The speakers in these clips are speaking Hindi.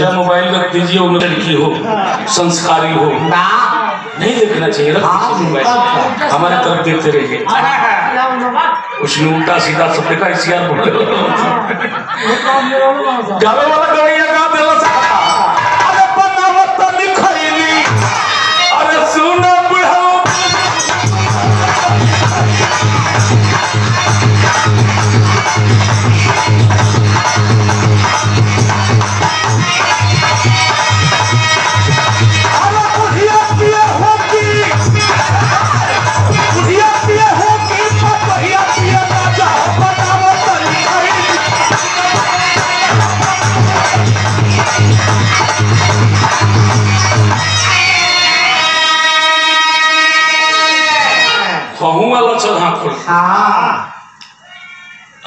भैया मोबाइल रख दीजिए वो लड़की हो संस्कारी हो नहीं देखना चाहिए रख मोबाइल। हमारे तरफ़ देखते रहिए। उसने उल्टा सीधा सब देखा इसी यार बोल वाला चढ़ा खोल। हाँ।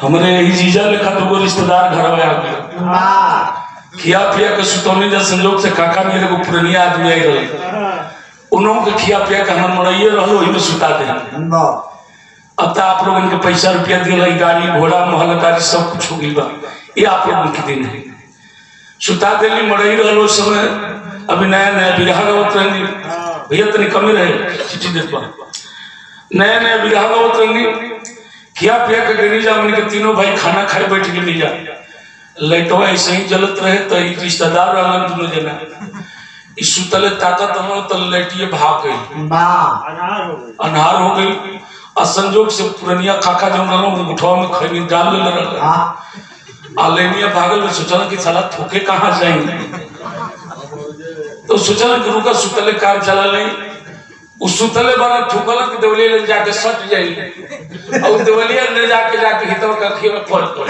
हमारे यही जीजा लेखा तो वो रिश्तेदार घर में आ गए खिया पिया के सुतौनी जब संजोग से काका मेरे को पुरनिया आदमी आई रहे। उन्होंने के खिया पिया के हमर मरइये रहलो वही में सुता दे। अब तो आप लोगन के पैसा रुपया दिल गाड़ी घोड़ा महल गाड़ी सब कुछ हो गई बा। ये आप लोगन के दिन है। सुता देली मरई रहलो उस समय। अभी नया नया बिरहा गावत रहनी भैया तनी कमी रहे चिट्ठी देत बा नया नया बिरहा गावत रहनी खिया पिया के गनी जा हमनी के तीनों भाई खाना खाए बैठ गेली जा। लाइटवा ऐसे ही जलत रहे तो ई रिश्तेदार रहलन दुनो जना ई सुतले ताकत हम तो लाइटिए भाग गई। अनहार हो गई। और संजोग से पुरनिया काका जो रहलो मुठवा में खैनी डाल ले रहल हाँ। आलेनिया भागल में सोचल कि साला थूके कहाँ जाएँगे? तो सोचल गुरु का सुतले कार चला नहीं उस सुतले बना थूकल कि देवलिया ले जाके सट जाई और देवलिया ले जाके जाके हितवा का अखिए में पड़ पड़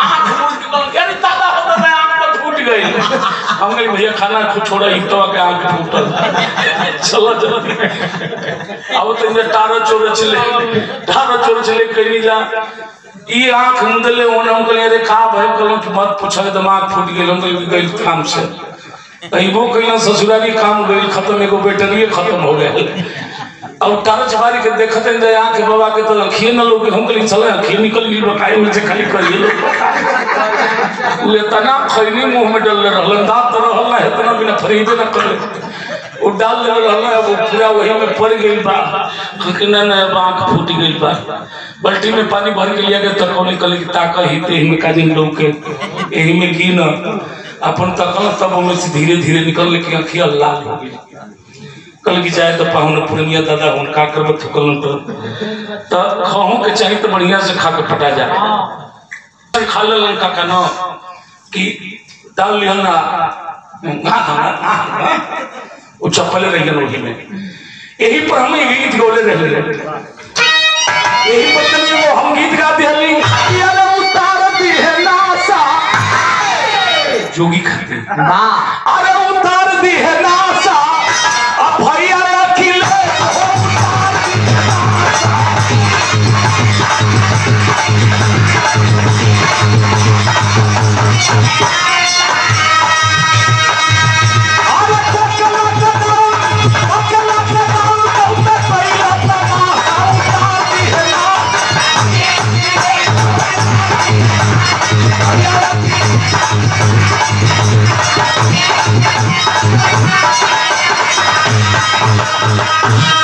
आँख मूंद के कहल, "यार, ताला तो मैं आँख पर फूट गई। हम कहे भैया खाना खुद छोड़ा हितवा के आँख फूटल। चलो चलो। अब तो इधर टारो चोर चले टारो चोर चले कहीं जा। ई आँख मुंदले ओने कहले अरे का भय कहलो कि मत पूछो, दिमाग फूट गेल कहले गइल काम से। अइबो कहला ससुराली काम गइल खत्म एगो बैटरिए खत्म हो गए अब टारो चबारी के देखते हैं जे आँख बाबा के तो अखिए न लोग, हम कहले चले अखिए निकल गई बकाई में से खाली करिए लोग। उ इतना खैनी मुँह में डल रहलन दांत तो रहल ना इतना बिना फरीदे न करे। वो डाल ले रहल अब वो पूरा वही में पड़ गई बा। कि ना आँख फूट गई बा। बाल्टी में पानी भर के लिया के तकौनी कल की ताका ही ते में काजिन लोग के एही में की न। अपन तकल तब हमें से धीरे धीरे निकल ले कि आंखिया लाल हो गई। कल की जाए तो पाहुन पुरनिया दादा हुन का करब थुकल तो। तो खहू के चाहिए तो बढ़िया से खा के पटा जाए खा लेलन काका न कि लिहन ना। हाँ, हाँ, हाँ। वो चप्पल रह वही में। यही पर हम गीत गोले रह गए यही पर तनी वो हम गीत गाते हली है। जोगी खाते ना अरे उतार दी है नासा। अब भैया अखिल अरे अंदर अंदा अंद